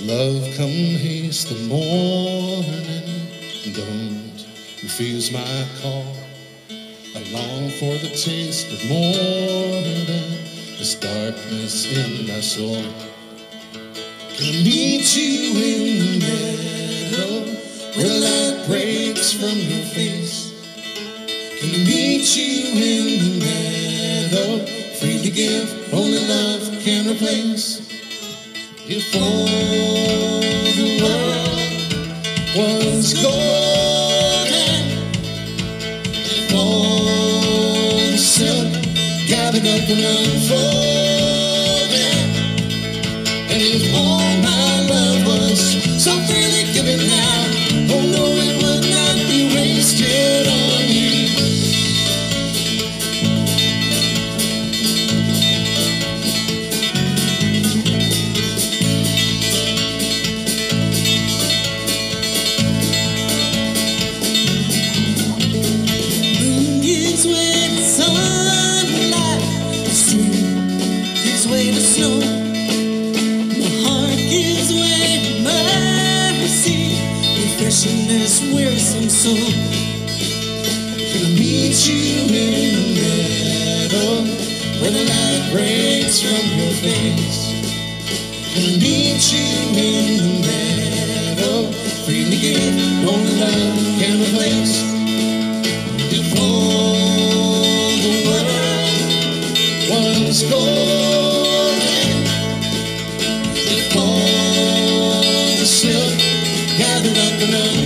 Love, come haste the morning. Don't refuse my call. I long for the taste of morning. This darkness in my soul. Can meet you in the meadow where light breaks from your face? Can meet you in the meadow, free to give, only love can replace? If world was golden, if all the silk gathered up and unfolded, and if all this wearisome soul. I meet you in the meadow where the light breaks from your face? I meet you in the meadow, freely give, only love can replace? If all the world was golden, if all the silk gathered up and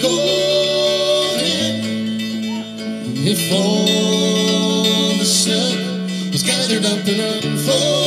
golden if all the silk was gathered up and a